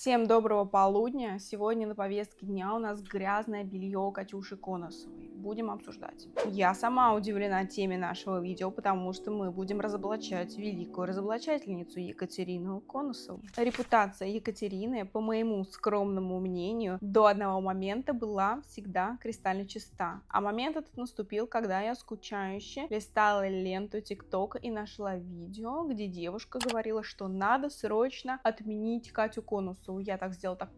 Всем доброго полудня. Сегодня на повестке дня у нас грязное белье Катюши Коносовой. Будем обсуждать. Я сама удивлена теме нашего видео, потому что мы будем разоблачать великую разоблачательницу Екатерину Коносову. Репутация Екатерины, по моему скромному мнению, до одного момента была всегда кристально чиста. А момент этот наступил, когда я скучающе листала ленту ТикТока и нашла видео, где девушка говорила, что надо срочно отменить Катю Конусову. Я так сделала так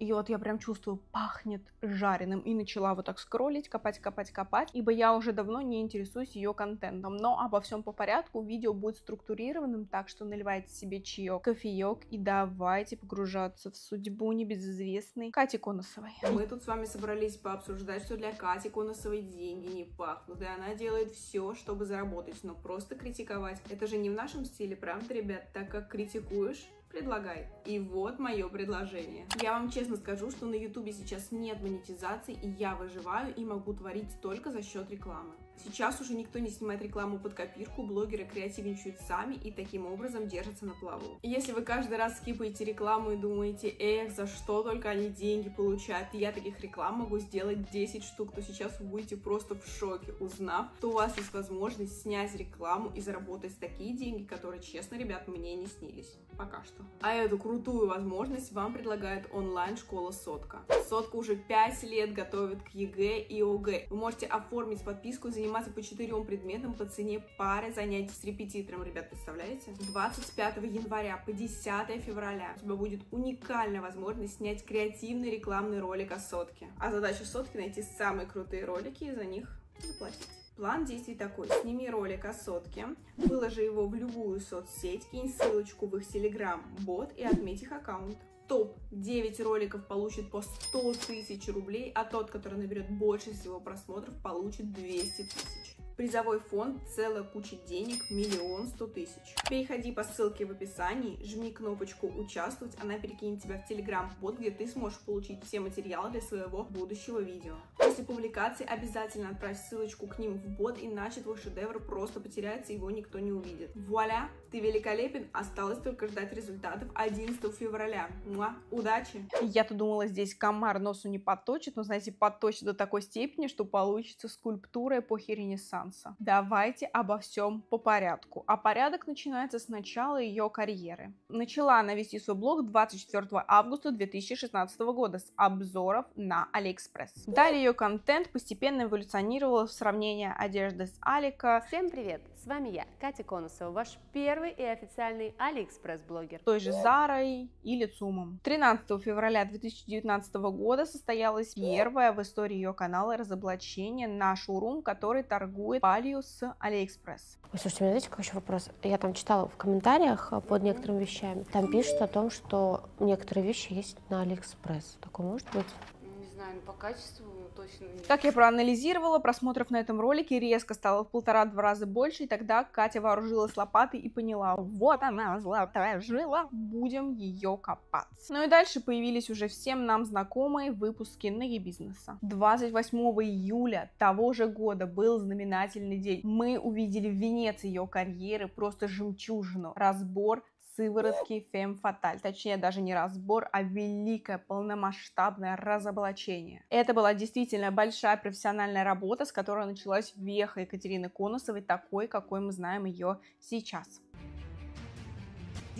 и вот я прям чувствую, пахнет жареным. И начала вот так скроллить, копать, копать, копать, ибо я уже давно не интересуюсь ее контентом. Но обо всем по порядку, видео будет структурированным, так что наливайте себе чаек, кофеек и давайте погружаться в судьбу небезызвестной Кати Конусовой. Мы тут с вами собрались пообсуждать, что для Кати Конусовой деньги не пахнут, и она делает все, чтобы заработать, но просто критиковать. Это же не в нашем стиле, правда, ребят? Так как критикуешь, предлагай. И вот мое предложение. Я вам честно скажу, что на ютубе сейчас нет монетизации, и я выживаю и могу творить только за счет рекламы. Сейчас уже никто не снимает рекламу под копирку, блогеры креативничают сами и таким образом держатся на плаву. Если вы каждый раз скипаете рекламу и думаете, эх, за что только они деньги получают, я таких реклам могу сделать 10 штук, то сейчас вы будете просто в шоке, узнав, что у вас есть возможность снять рекламу и заработать такие деньги, которые, честно, ребят, мне не снились. Пока что. А эту крутую возможность вам предлагает онлайн-школа Сотка. Сотка уже 5 лет готовит к ЕГЭ и ОГЭ. Вы можете оформить подписку и заниматься по четырем предметам по цене пары занятий с репетитором, ребят, представляете? 25 января по 10 февраля у тебя будет уникальная возможность снять креативный рекламный ролик о сотке. А задача сотки найти самые крутые ролики и за них заплатить. План действий такой. Сними ролик о сотке, выложи его в любую соцсеть, кинь ссылочку в их телеграм-бот и отметь их аккаунт топ-9 роликов получит по 100 тысяч рублей, а тот, который наберет больше всего просмотров, получит 200 тысяч. Призовой фонд целая куча денег, миллион сто тысяч. Переходи по ссылке в описании, жми кнопочку «Участвовать», она перекинет тебя в телеграм-бот, где ты сможешь получить все материалы для своего будущего видео. После публикации обязательно отправь ссылочку к ним в бот, иначе твой шедевр просто потеряется, его никто не увидит. Вуаля! Ты великолепен, осталось только ждать результатов 11 февраля. Муа, удачи! Я-то думала, здесь комар носу не подточит, но, знаете, подточит до такой степени, что получится скульптура эпохи Ренессанса. Давайте обо всем по порядку. А порядок начинается с начала ее карьеры. Начала она вести свой блог 24 августа 2016 года с обзоров на Алиэкспресс. Далее ее контент постепенно эволюционировал в сравнении одежды с Алика. Всем привет! С вами я, Катя Конасова, ваш первый и официальный Алиэкспресс-блогер. Той же Зарой или Цумом. 13 февраля 2019 года состоялась первая в истории ее канала разоблачение на шоурум, который торгует палью с Алиэкспресс. Ой, слушайте, у меня знаете, какой еще вопрос? Я там читала в комментариях э, под некоторыми вещами. Там пишут о том, что некоторые вещи есть на Алиэкспресс. Такое может быть? Не знаю, ну по качеству точно нет. Как я проанализировала, просмотров на этом ролике резко стало в полтора-два раза больше, и тогда Катя вооружилась лопатой и поняла, вот она, золотая жила, будем ее копаться. Ну и дальше появились уже всем нам знакомые выпуски боги бизнеса. 28 июля того же года был знаменательный день. Мы увидели венец ее карьеры, просто жемчужину, разбор сыворотки Фем Фаталь. Точнее, даже не разбор, а великое полномасштабное разоблачение. Это была действительно большая профессиональная работа, с которой началась веха Екатерины Конусовой, такой, какой мы знаем ее сейчас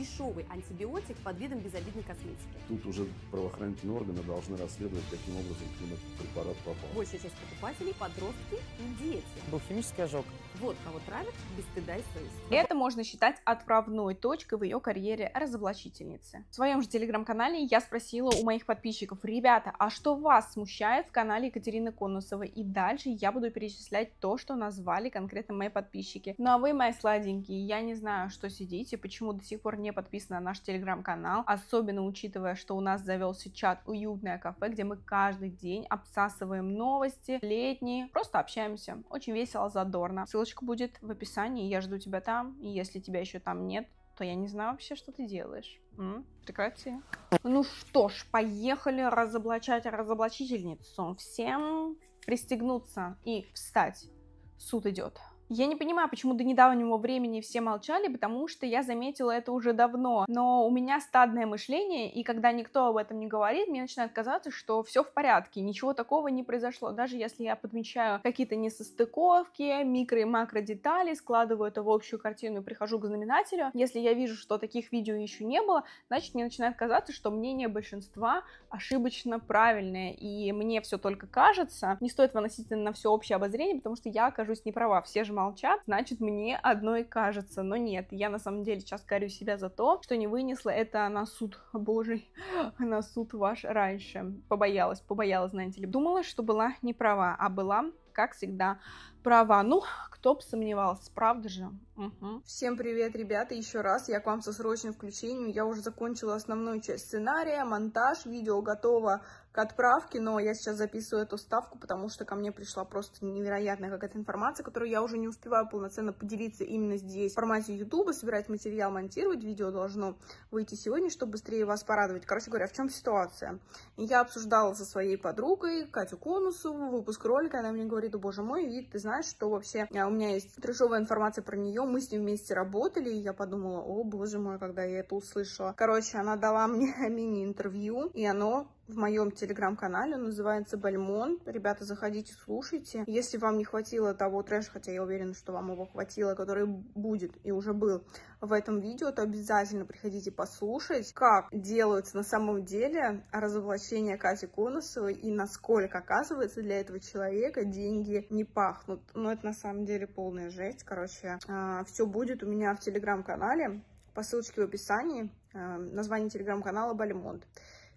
дешевый антибиотик под видом безобидной косметики. Тут уже правоохранительные органы должны расследовать, каким образом к ним этот препарат попал. Большая часть покупателей – подростки и дети. Был химический ожог. Вот кого травят без стыда и совести. Это можно считать отправной точкой в ее карьере разоблачительницы. В своем же телеграм-канале я спросила у моих подписчиков, ребята, а что вас смущает в канале Екатерины Конусовой? И дальше я буду перечислять то, что назвали конкретно мои подписчики. Ну а вы, мои сладенькие, я не знаю, что сидите, почему до сих пор не подписаны на наш телеграм-канал, особенно учитывая, что у нас завелся чат «Уютное кафе», где мы каждый день обсасываем новости летние, просто общаемся. Очень весело, задорно. Ссылочка будет в описании, я жду тебя там, и если тебя еще там нет, то я не знаю вообще, что ты делаешь. М? Прекрати. Ну что ж, поехали разоблачать разоблачительницу. Всем пристегнуться и встать. Суд идет. Я не понимаю, почему до недавнего времени все молчали, потому что я заметила это уже давно. Но у меня стадное мышление, и когда никто об этом не говорит, мне начинает казаться, что все в порядке, ничего такого не произошло. Даже если я подмечаю какие-то несостыковки, микро и макро детали, складываю это в общую картину и прихожу к знаменателю, если я вижу, что таких видео еще не было, значит мне начинает казаться, что мнение большинства ошибочно правильное, и мне все только кажется. Не стоит выносить на все общее обозрение, потому что я окажусь не права. Все же молчат, значит мне одно и кажется. Но нет, я на самом деле сейчас корю себя за то, что не вынесла это на суд божий, на суд ваш раньше. Побоялась, побоялась, знаете ли. Думала, что была не права, а была, как всегда, права. Ну, кто бы сомневался, правда же? Угу. Всем привет, ребята, еще раз, я к вам со срочным включением, я уже закончила основную часть сценария, монтаж, видео готово к отправке, но я сейчас записываю эту ставку, потому что ко мне пришла просто невероятная какая-то информация, которую я уже не успеваю полноценно поделиться именно здесь, в формате ютуба, собирать материал, монтировать, видео должно выйти сегодня, чтобы быстрее вас порадовать. Короче говоря, в чем ситуация? Я обсуждала со своей подругой, Катю Конусову, выпуск ролика, она мне говорит, о боже мой, Вик, ты знаешь, что вообще а, у меня есть трешовая информация про нее, мы с ним вместе работали, и я подумала, о боже мой, когда я это услышала. Короче, она дала мне мини-интервью, и оно в моем телеграм-канале, он называется Бальмон. Ребята, заходите, слушайте. Если вам не хватило того трэша, хотя я уверена, что вам его хватило, который будет и уже был в этом видео, то обязательно приходите послушать, как делаются на самом деле разоблачения Кати Конусовой и насколько, оказывается, для этого человека деньги не пахнут. Но это на самом деле полная жесть. Короче, а, все будет у меня в телеграм-канале по ссылочке в описании. А, название телеграм-канала Бальмонт.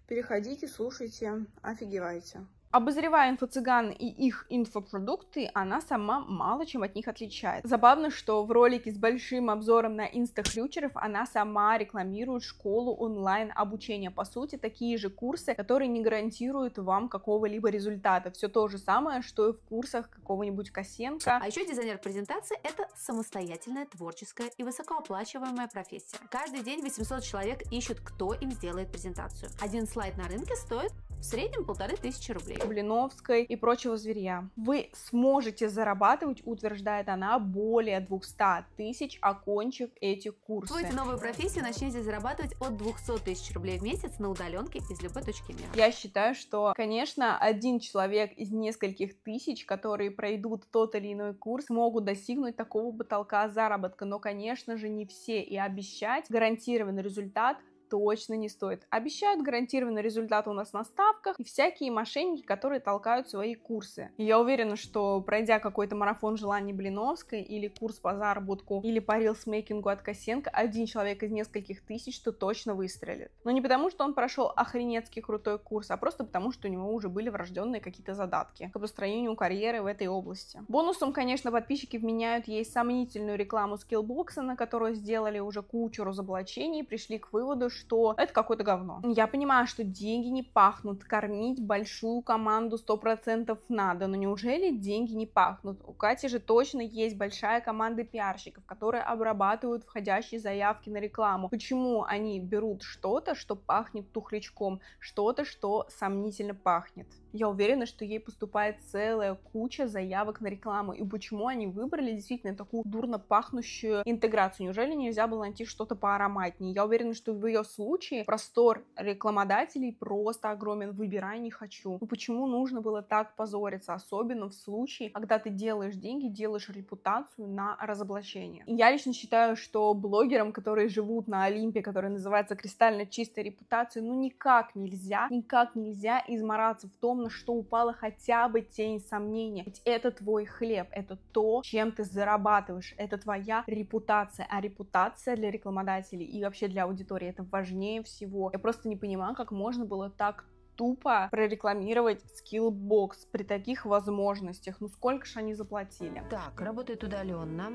Переходите, слушайте, офигевайте. Обозревая инфо-цыган и их инфопродукты, она сама мало чем от них отличается. Забавно, что в ролике с большим обзором на инстахрючеров она сама рекламирует школу онлайн обучения. По сути, такие же курсы, которые не гарантируют вам какого-либо результата. Все то же самое, что и в курсах какого-нибудь Косенко. А еще дизайнер презентации – это самостоятельная, творческая и высокооплачиваемая профессия. Каждый день 800 человек ищут, кто им сделает презентацию. Один слайд на рынке стоит в среднем полторы тысячи рублей. Блиновской и прочего зверя. Вы сможете зарабатывать, утверждает она, более 200 тысяч, окончив эти курсы. Освоите новую профессию, начните зарабатывать от 200 тысяч рублей в месяц на удаленке из любой точки мира. Я считаю, что, конечно, один человек из нескольких тысяч, которые пройдут тот или иной курс, могут достигнуть такого потолка заработка, но, конечно же, не все, и обещать гарантированный результат точно не стоит. Обещают гарантированный результат у нас на ставках и всякие мошенники, которые толкают свои курсы. И я уверена, что пройдя какой-то марафон желаний Блиновской или курс по заработку или по рилсмейкингу от Косенко, один человек из нескольких тысяч то точно выстрелит. Но не потому, что он прошел охренецкий крутой курс, а просто потому, что у него уже были врожденные какие-то задатки к построению карьеры в этой области. Бонусом, конечно, подписчики вменяют ей сомнительную рекламу скиллбокса, на которую сделали уже кучу разоблачений и пришли к выводу, что это какое-то говно. Я понимаю, что деньги не пахнут, кормить большую команду 100% надо, но неужели деньги не пахнут? У Кати же точно есть большая команда пиарщиков, которые обрабатывают входящие заявки на рекламу. Почему они берут что-то, что пахнет тухлячком, что-то, что сомнительно пахнет? Я уверена, что ей поступает целая куча заявок на рекламу. И почему они выбрали действительно такую дурно пахнущую интеграцию? Неужели нельзя было найти что-то поароматнее? Я уверена, что в ее случае простор рекламодателей просто огромен. Выбирай не хочу. Ну почему нужно было так позориться? Особенно в случае, когда ты делаешь деньги, делаешь репутацию на разоблачение. Я лично считаю, что блогерам, которые живут на Олимпе, который называется кристально чистой репутацией, ну никак нельзя, никак нельзя измораться в том, на что упала хотя бы тень сомнения. Ведь это твой хлеб, это то, чем ты зарабатываешь, это твоя репутация. А репутация для рекламодателей и вообще для аудитории это важнее всего. Я просто не понимаю, как можно было так тупо прорекламировать Skillbox при таких возможностях. Ну сколько же они заплатили? Так, работает удаленно,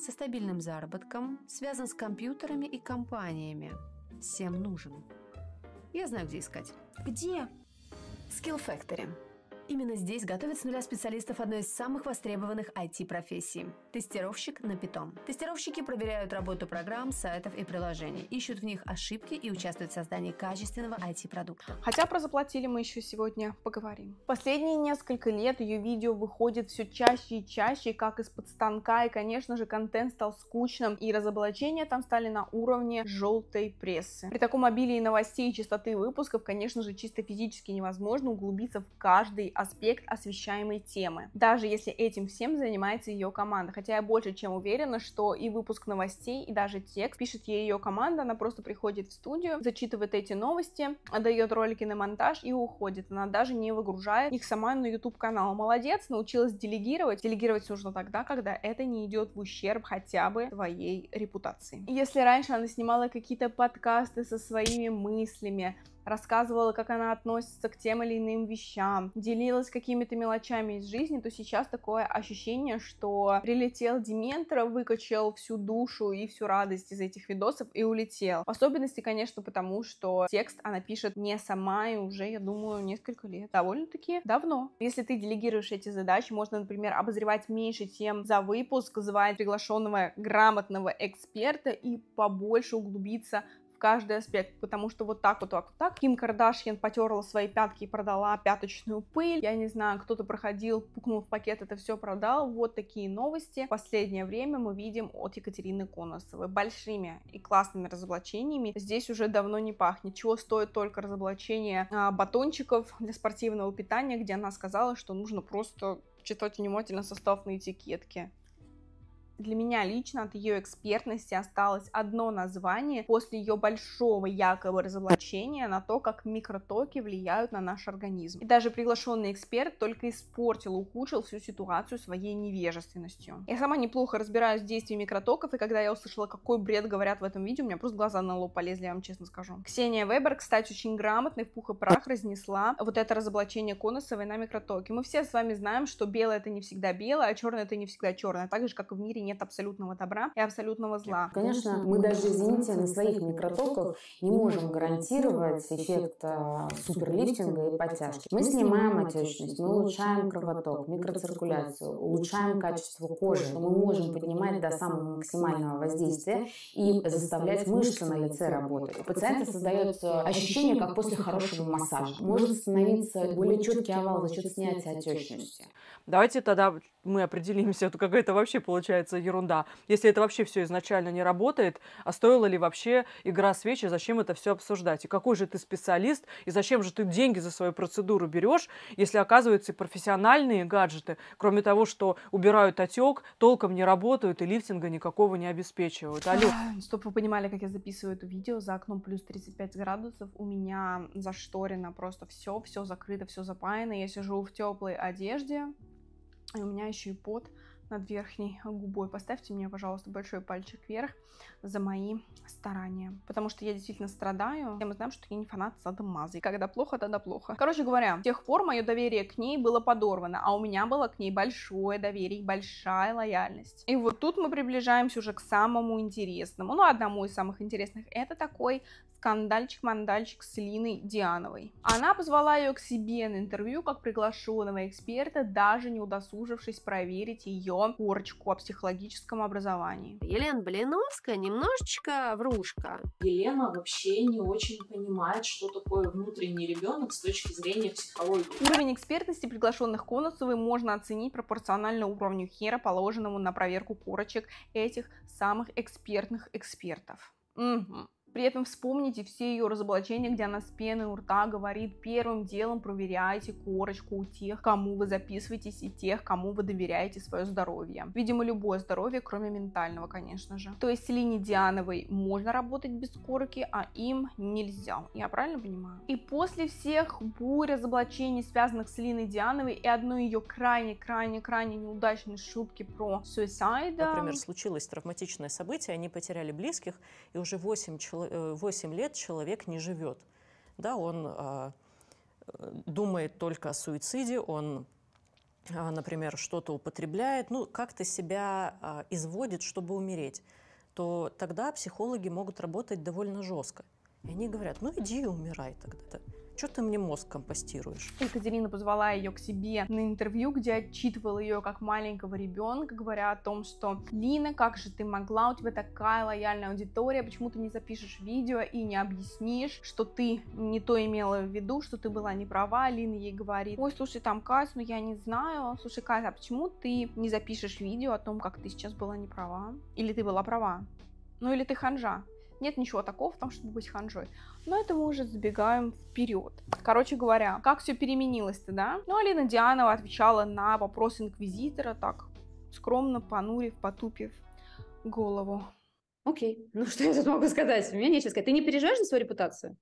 со стабильным заработком, связан с компьютерами и компаниями. Всем нужен. Я знаю, где искать. Где? Skill Factory. Именно здесь готовят с нуля специалистов одной из самых востребованных IT-профессий – тестировщик на Python. Тестировщики проверяют работу программ, сайтов и приложений, ищут в них ошибки и участвуют в создании качественного IT-продукта. Хотя про заплатили мы еще сегодня поговорим. Последние несколько лет ее видео выходит все чаще и чаще, как из-под станка, и, конечно же, контент стал скучным, и разоблачения там стали на уровне желтой прессы. При таком обилии новостей и частоты выпусков, конечно же, чисто физически невозможно углубиться в каждый аспект освещаемой темы, даже если этим всем занимается ее команда. Хотя я больше чем уверена, что и выпуск новостей, и даже текст пишет ей ее команда, она просто приходит в студию, зачитывает эти новости, дает ролики на монтаж и уходит. Она даже не выгружает их сама на YouTube канал. Молодец, научилась делегировать. Делегировать нужно тогда, когда это не идет в ущерб хотя бы твоей репутации. Если раньше она снимала какие-то подкасты со своими мыслями, рассказывала, как она относится к тем или иным вещам, делилась какими-то мелочами из жизни, то сейчас такое ощущение, что прилетел Дементоров, выкачал всю душу и всю радость из этих видосов и улетел. В особенности, конечно, потому что текст она пишет не сама и уже, я думаю, несколько лет. Довольно-таки давно. Если ты делегируешь эти задачи, можно, например, обозревать меньше тем за выпуск, звать приглашенного грамотного эксперта и побольше углубиться каждый аспект, потому что вот так вот, так вот, так. Ким Кардашьян потерла свои пятки и продала пяточную пыль. Я не знаю, кто-то проходил, пукнул в пакет, это все продал. Вот такие новости. В последнее время мы видим от Екатерины Коносовой. Большими и классными разоблачениями здесь уже давно не пахнет. Чего стоит только разоблачение а, батончиков для спортивного питания, где она сказала, что нужно просто читать внимательно состав на этикетке для меня лично от ее экспертности осталось одно название после ее большого якобы разоблачения на то, как микротоки влияют на наш организм. И даже приглашенный эксперт только испортил, ухудшил всю ситуацию своей невежественностью. Я сама неплохо разбираюсь в действии микротоков, и когда я услышала, какой бред говорят в этом видео, у меня просто глаза на лоб полезли, я вам честно скажу. Ксения Вебер, кстати, очень грамотно в пух и прах разнесла вот это разоблачение Конусовой на микротоки. Мы все с вами знаем, что белое это не всегда белое, а черное это не всегда черное. Так же, как и в мире нет абсолютного добра и абсолютного зла. Конечно, мы даже, извините, на своих микротоках не можем гарантировать эффект а, суперлифтинга и подтяжки. Мы снимаем отечность, мы улучшаем кровоток, микроциркуляцию, улучшаем качество кожи, мы можем поднимать до самого максимального воздействия и заставлять мышцы на лице работать. У пациента создается ощущение, как после хорошего массажа. Может становиться более четкий овал за счет снятия отечности. Давайте тогда мы определимся, это какая-то вообще получается ерунда. Если это вообще все изначально не работает, а стоила ли вообще игра свечи, зачем это все обсуждать? И какой же ты специалист, и зачем же ты деньги за свою процедуру берешь, если оказывается профессиональные гаджеты, кроме того, что убирают отек, толком не работают и лифтинга никакого не обеспечивают. Алло. Чтобы вы понимали, как я записываю это видео, за окном плюс 35 градусов, у меня зашторено просто все, все закрыто, все запаяно, я сижу в теплой одежде, и у меня еще и пот над верхней губой. Поставьте мне, пожалуйста, большой пальчик вверх за мои старания. Потому что я действительно страдаю. И мы знаем, что я не фанат садомазы. Когда плохо, тогда плохо. Короче говоря, с тех пор мое доверие к ней было подорвано, а у меня было к ней большое доверие, большая лояльность. И вот тут мы приближаемся уже к самому интересному. Ну, одному из самых интересных. Это такой скандальчик-мандальчик с Линой Диановой. Она позвала ее к себе на интервью как приглашенного эксперта, даже не удосужившись проверить ее корочку о психологическом образовании. Елена Блиновская немножечко врушка. Елена вообще не очень понимает, что такое внутренний ребенок с точки зрения психологии. Уровень экспертности приглашенных Конусовой можно оценить пропорционально уровню хера, положенному на проверку корочек этих самых экспертных экспертов. Угу. При этом вспомните все ее разоблачения, где она с пеной у рта говорит, первым делом проверяйте корочку у тех, кому вы записываетесь, и тех, кому вы доверяете свое здоровье. Видимо, любое здоровье, кроме ментального, конечно же. То есть Лине Диановой можно работать без корки, а им нельзя. Я правильно понимаю? И после всех бурь разоблачений, связанных с Линой Диановой, и одной ее крайне-крайне-крайне неудачной шутки про суицайда. Например, случилось травматичное событие, они потеряли близких, и уже 8 человек 8 лет человек не живет. Да, он а, думает только о суициде, он, а, например, что-то употребляет, ну, как-то себя а, изводит, чтобы умереть, то тогда психологи могут работать довольно жестко. И они говорят, ну иди и умирай тогда. Что ты мне мозг компостируешь? Екатерина позвала ее к себе на интервью, где отчитывала ее как маленького ребенка, говоря о том, что Лина, как же ты могла, у тебя такая лояльная аудитория, почему ты не запишешь видео и не объяснишь, что ты не то имела в виду, что ты была не права. Лина ей говорит, ой, слушай, там, Кать, ну я не знаю, слушай, Катя, а почему ты не запишешь видео о том, как ты сейчас была не права? Или ты была права? Ну или ты ханжа? Нет ничего такого в том, чтобы быть ханжой. Но это мы уже забегаем вперед. Короче говоря, как все переменилось-то, да? Ну, Алина Дианова отвечала на вопрос инквизитора так скромно, понурив, потупив голову. Окей, ну что я тут могу сказать? У меня нечего сказать. Ты не переживаешь за свою репутацию?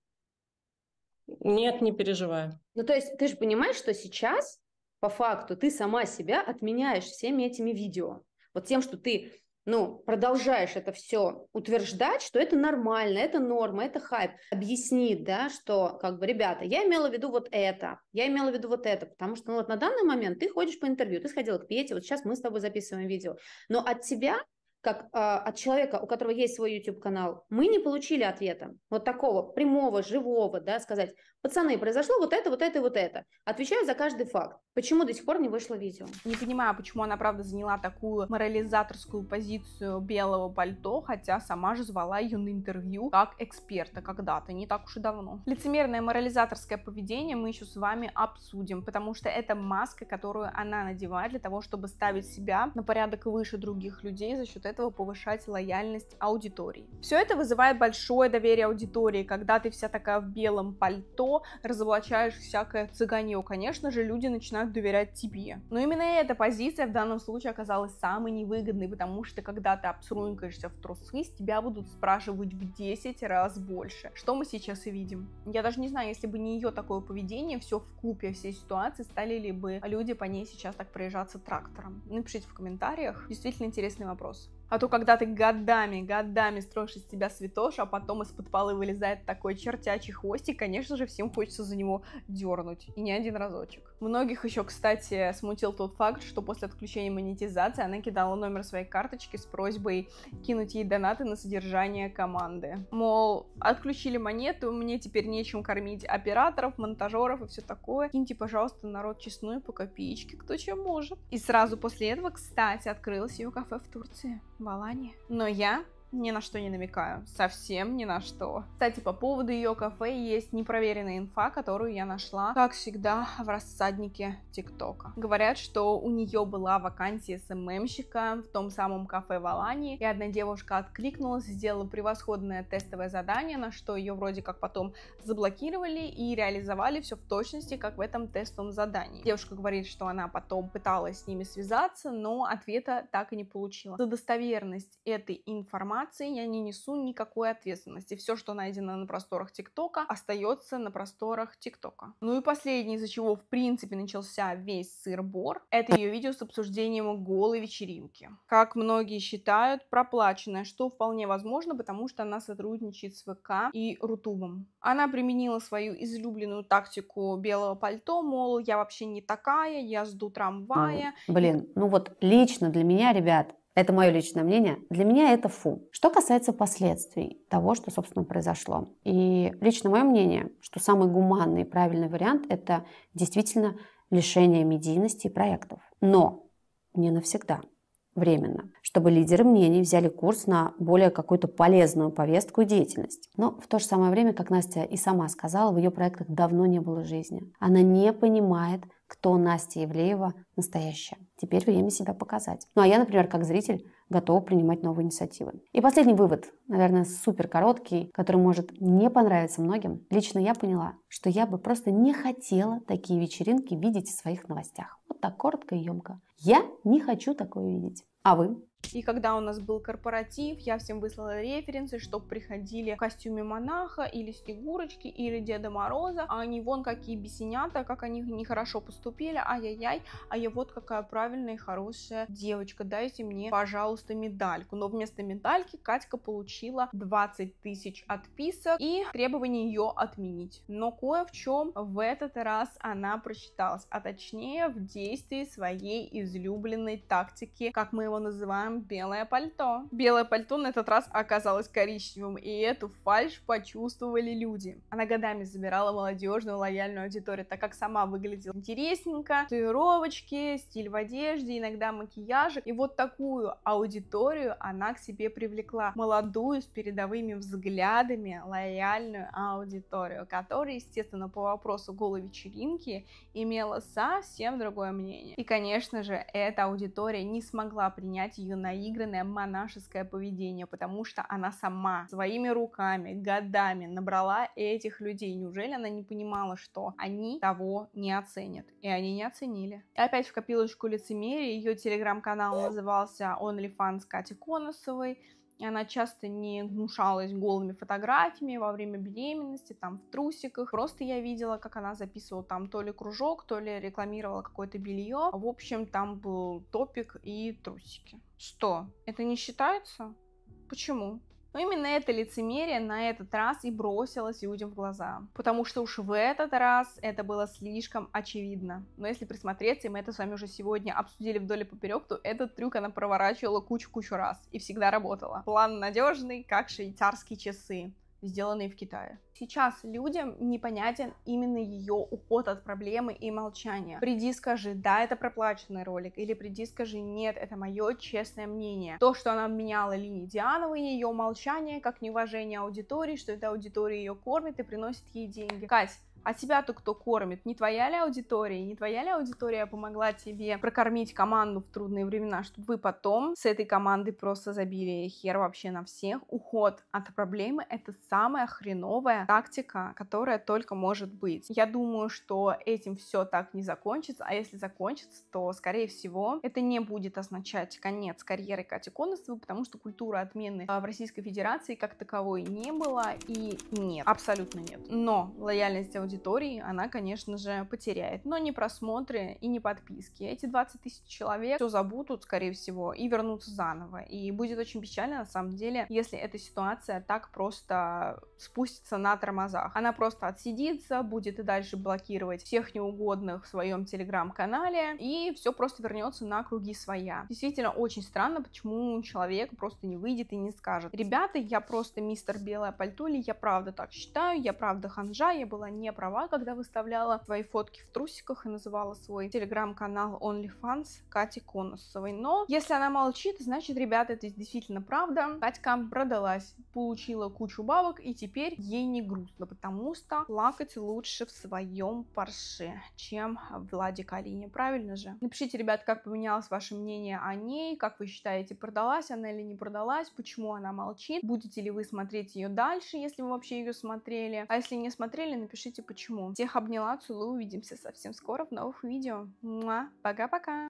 Нет, не переживаю. Ну, то есть ты же понимаешь, что сейчас, по факту, ты сама себя отменяешь всеми этими видео. Вот тем, что ты ну, продолжаешь это все утверждать, что это нормально, это норма, это хайп, объяснит, да, что, как бы, ребята, я имела в виду вот это, я имела в виду вот это, потому что, ну, вот на данный момент ты ходишь по интервью, ты сходила к Пете, вот сейчас мы с тобой записываем видео, но от тебя как э, от человека, у которого есть свой YouTube-канал, мы не получили ответа. Вот такого прямого, живого, да, сказать, пацаны, произошло вот это, вот это вот это. Отвечаю за каждый факт. Почему до сих пор не вышло видео? Не понимаю, почему она, правда, заняла такую морализаторскую позицию белого пальто, хотя сама же звала ее на интервью как эксперта когда-то, не так уж и давно. Лицемерное морализаторское поведение мы еще с вами обсудим, потому что это маска, которую она надевает для того, чтобы ставить себя на порядок выше других людей за счет этого этого повышать лояльность аудитории. Все это вызывает большое доверие аудитории, когда ты вся такая в белом пальто, разоблачаешь всякое цыганье, конечно же, люди начинают доверять тебе. Но именно эта позиция в данном случае оказалась самой невыгодной, потому что когда ты обсрунькаешься в трусы, с тебя будут спрашивать в 10 раз больше. Что мы сейчас и видим. Я даже не знаю, если бы не ее такое поведение, все в купе, все ситуации, стали ли бы люди по ней сейчас так проезжаться трактором. Напишите в комментариях. Действительно интересный вопрос. А то, когда ты годами, годами строишь из себя святош, а потом из-под полы вылезает такой чертячий хвостик, конечно же, всем хочется за него дернуть. И не один разочек. Многих еще, кстати, смутил тот факт, что после отключения монетизации она кидала номер своей карточки с просьбой кинуть ей донаты на содержание команды. Мол, отключили монету, мне теперь нечем кормить операторов, монтажеров и все такое. Киньте, пожалуйста, народ честную по копеечке, кто чем может. И сразу после этого, кстати, открылось ее кафе в Турции. Балане. Но я ни на что не намекаю. Совсем ни на что. Кстати, по поводу ее кафе есть непроверенная инфа, которую я нашла, как всегда, в рассаднике ТикТока. Говорят, что у нее была вакансия СММщика в том самом кафе в Алании, и одна девушка откликнулась, сделала превосходное тестовое задание, на что ее вроде как потом заблокировали и реализовали все в точности, как в этом тестовом задании. Девушка говорит, что она потом пыталась с ними связаться, но ответа так и не получила. За достоверность этой информации информации я не несу никакой ответственности. Все, что найдено на просторах ТикТока, остается на просторах ТикТока. Ну и последнее, из-за чего в принципе начался весь сыр-бор, это ее видео с обсуждением голой вечеринки. Как многие считают, проплаченная, что вполне возможно, потому что она сотрудничает с ВК и Рутубом. Она применила свою излюбленную тактику белого пальто, мол, я вообще не такая, я жду трамвая. Блин, ну вот лично для меня, ребят, это мое личное мнение. Для меня это фу. Что касается последствий того, что, собственно, произошло. И лично мое мнение, что самый гуманный и правильный вариант – это действительно лишение медийности и проектов. Но не навсегда временно, чтобы лидеры мнений взяли курс на более какую-то полезную повестку и деятельность. Но в то же самое время, как Настя и сама сказала, в ее проектах давно не было жизни. Она не понимает, кто Настя Евлеева настоящая. Теперь время себя показать. Ну а я, например, как зритель, готова принимать новые инициативы. И последний вывод, наверное, супер короткий, который может не понравиться многим. Лично я поняла, что я бы просто не хотела такие вечеринки видеть в своих новостях. Вот так коротко и емко. Я не хочу такое видеть. А вы? И когда у нас был корпоратив, я всем выслала референсы, чтобы приходили в костюме монаха или Снегурочки, или Деда Мороза, а они вон какие бесенята, как они нехорошо поступили, ай-яй-яй, а я вот какая правильная и хорошая девочка, дайте мне, пожалуйста, медальку. Но вместо медальки Катька получила 20 тысяч отписок и требование ее отменить. Но кое в чем в этот раз она прочиталась, а точнее в действии своей излюбленной тактики, как мы его называем, белое пальто. Белое пальто на этот раз оказалось коричневым, и эту фальш почувствовали люди. Она годами забирала молодежную лояльную аудиторию, так как сама выглядела интересненько, татуировочки, стиль в одежде, иногда макияжик. И вот такую аудиторию она к себе привлекла. Молодую, с передовыми взглядами, лояльную аудиторию, которая, естественно, по вопросу голой вечеринки имела совсем другое мнение. И, конечно же, эта аудитория не смогла принять ее наигранное монашеское поведение, потому что она сама своими руками, годами набрала этих людей. Неужели она не понимала, что они того не оценят? И они не оценили. И опять в копилочку лицемерия ее телеграм-канал назывался OnlyFans Кати Конусовой, она часто не гнушалась голыми фотографиями во время беременности, там в трусиках. Просто я видела, как она записывала там то ли кружок, то ли рекламировала какое-то белье. В общем, там был топик и трусики. Что, это не считается? Почему? Но именно это лицемерие на этот раз и бросилось людям в глаза. Потому что уж в этот раз это было слишком очевидно. Но если присмотреться, и мы это с вами уже сегодня обсудили вдоль и поперек, то этот трюк она проворачивала кучу-кучу раз. И всегда работала. План надежный, как швейцарские часы сделанные в Китае. Сейчас людям непонятен именно ее уход от проблемы и молчание. Приди, скажи, да, это проплаченный ролик, или приди, скажи, нет, это мое честное мнение. То, что она обменяла Линии Диановой, ее молчание, как неуважение аудитории, что эта аудитория ее кормит и приносит ей деньги. Кать, а тебя-то кто кормит? Не твоя ли аудитория? Не твоя ли аудитория помогла тебе прокормить команду в трудные времена, чтобы вы потом с этой командой просто забили хер вообще на всех? Уход от проблемы — это самая хреновая тактика, которая только может быть. Я думаю, что этим все так не закончится, а если закончится, то, скорее всего, это не будет означать конец карьеры Кати Коносовой, потому что культура отмены а, в Российской Федерации как таковой не было и нет, абсолютно нет. Но лояльность аудитории аудитории она, конечно же, потеряет. Но не просмотры и не подписки. Эти 20 тысяч человек все забудут, скорее всего, и вернутся заново. И будет очень печально, на самом деле, если эта ситуация так просто спустится на тормозах. Она просто отсидится, будет и дальше блокировать всех неугодных в своем телеграм-канале, и все просто вернется на круги своя. Действительно, очень странно, почему человек просто не выйдет и не скажет. Ребята, я просто мистер белое пальто, или я правда так считаю, я правда ханжа, я была не права права, когда выставляла свои фотки в трусиках и называла свой телеграм-канал OnlyFans Кати Конусовой. Но если она молчит, значит, ребята, это действительно правда. Катька продалась, получила кучу бабок, и теперь ей не грустно, потому что плакать лучше в своем парше, чем в Владе Калине. Правильно же? Напишите, ребят, как поменялось ваше мнение о ней, как вы считаете, продалась она или не продалась, почему она молчит, будете ли вы смотреть ее дальше, если вы вообще ее смотрели, а если не смотрели, напишите, почему почему. Всех обняла, целую, увидимся совсем скоро в новых видео. Пока-пока!